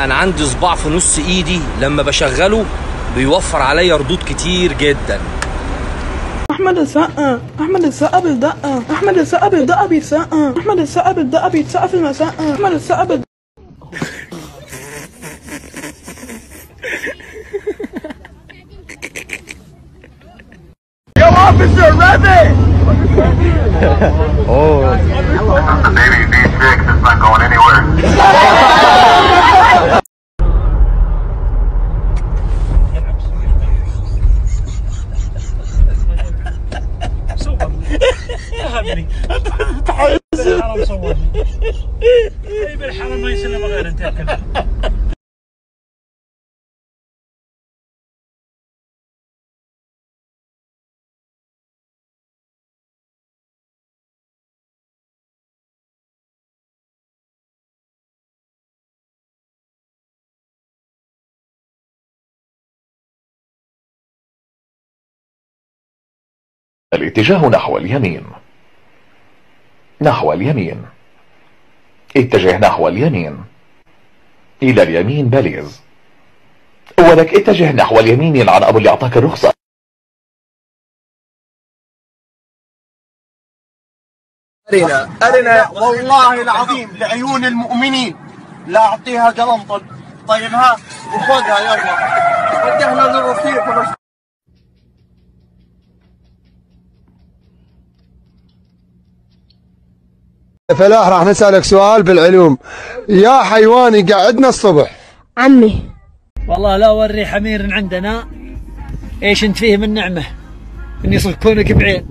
أنا عندي صباع في نص إيدي لما بشغله بيوفر عليا ردود كتير جدا. أحمد السقا أحمد السقا بالدقة أحمد السقا بالدقة بيتسقا أحمد السقا بالدقة بيتسقى في المسقا أحمد السقا Officer Revit! oh. this is a Navy V6. It's not going anywhere. so I'm tired. الاتجاه نحو اليمين. نحو اليمين. اتجه نحو اليمين. إلى اليمين بليز. ولك اتجه نحو اليمين يلعن أبو اللي أعطاك الرخصة. أرنا. أرنا. والله العظيم لعيون المؤمنين. لا أعطيها قلم طيب ها وخذها يلا. ودينا للرصيف فلاح راح نسألك سؤال بالعلوم. يا حيواني قعدنا الصبح. عمي. والله لا وري حمير عندنا. إيش أنت فيه من نعمة؟ إني صرت كونك بعين